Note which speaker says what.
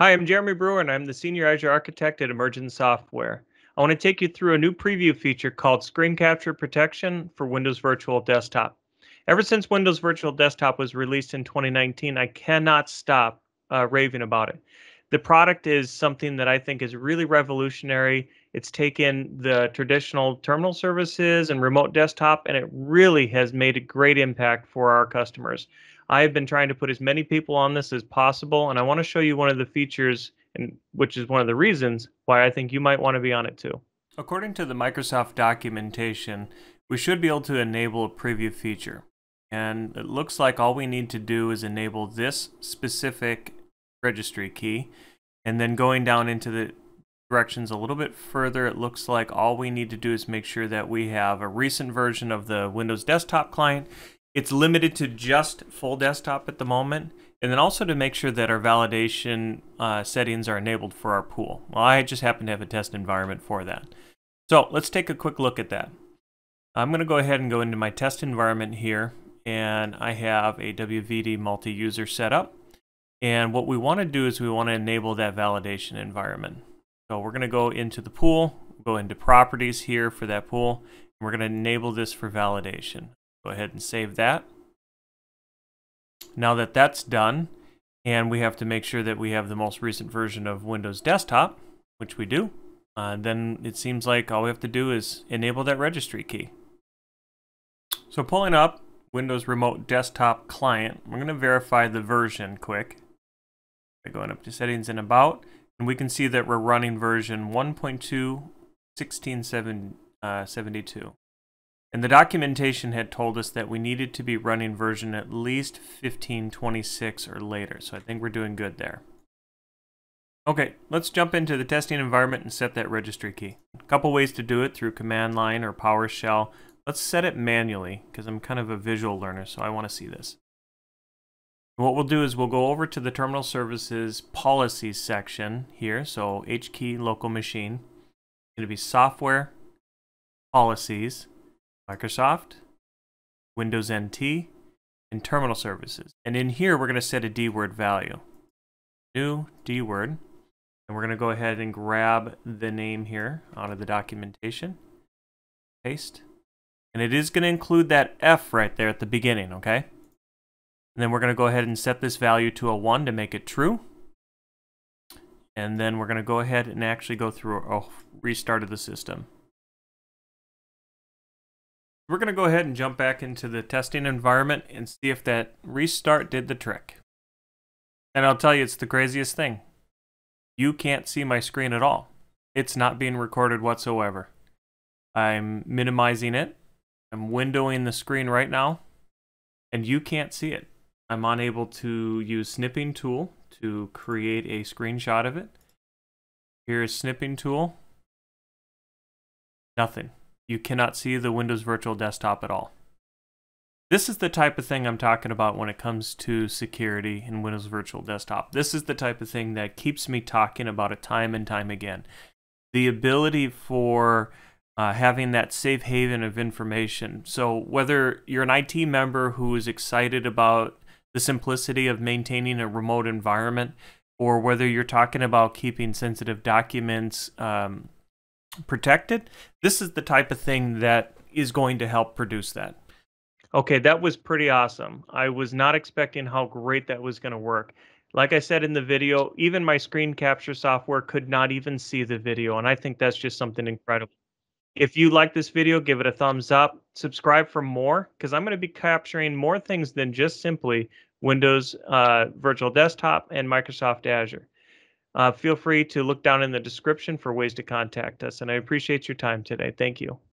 Speaker 1: Hi, I'm Jeremy Brewer, and I'm the Senior Azure Architect at Emergent Software. I want to take you through a new preview feature called Screen Capture Protection for Windows Virtual Desktop. Ever since Windows Virtual Desktop was released in 2019, I cannot stop uh, raving about it. The product is something that I think is really revolutionary. It's taken the traditional terminal services and remote desktop, and it really has made a great impact for our customers. I have been trying to put as many people on this as possible, and I want to show you one of the features, and which is one of the reasons why I think you might want to be on it too. According to the Microsoft documentation, we should be able to enable a preview feature. And it looks like all we need to do is enable this specific registry key. And then going down into the directions a little bit further, it looks like all we need to do is make sure that we have a recent version of the Windows desktop client it's limited to just full desktop at the moment, and then also to make sure that our validation uh, settings are enabled for our pool. Well, I just happen to have a test environment for that. So let's take a quick look at that. I'm going to go ahead and go into my test environment here, and I have a WVD multi-user setup. And what we want to do is we want to enable that validation environment. So we're going to go into the pool, go into properties here for that pool, and we're going to enable this for validation. Go ahead and save that. Now that that's done, and we have to make sure that we have the most recent version of Windows Desktop, which we do, uh, then it seems like all we have to do is enable that registry key. So pulling up Windows Remote Desktop Client, we're going to verify the version quick by going up to Settings and About, and we can see that we're running version 1.2.16.72. And the documentation had told us that we needed to be running version at least 1526 or later, so I think we're doing good there. Okay, let's jump into the testing environment and set that registry key. A couple ways to do it through command line or PowerShell. Let's set it manually because I'm kind of a visual learner, so I want to see this. what we'll do is we'll go over to the Terminal Services Policies section here, so H key local machine. It's going to be Software, Policies, Microsoft, Windows NT, and terminal services. And in here, we're going to set a DWORD value. New DWORD. And we're going to go ahead and grab the name here out of the documentation. Paste. And it is going to include that F right there at the beginning, okay? And then we're going to go ahead and set this value to a 1 to make it true. And then we're going to go ahead and actually go through a restart of the system. We're going to go ahead and jump back into the testing environment and see if that restart did the trick. And I'll tell you, it's the craziest thing. You can't see my screen at all. It's not being recorded whatsoever. I'm minimizing it. I'm windowing the screen right now, and you can't see it. I'm unable to use snipping tool to create a screenshot of it. Here's snipping tool. Nothing you cannot see the Windows Virtual Desktop at all. This is the type of thing I'm talking about when it comes to security in Windows Virtual Desktop. This is the type of thing that keeps me talking about it time and time again. The ability for uh, having that safe haven of information. So, whether you're an IT member who is excited about the simplicity of maintaining a remote environment, or whether you're talking about keeping sensitive documents um, protected, this is the type of thing that is going to help produce that. Okay, that was pretty awesome. I was not expecting how great that was going to work. Like I said in the video, even my screen capture software could not even see the video, and I think that's just something incredible. If you like this video, give it a thumbs up. Subscribe for more, because I'm going to be capturing more things than just simply Windows uh, Virtual Desktop and Microsoft Azure. Uh, feel free to look down in the description for ways to contact us. And I appreciate your time today. Thank you.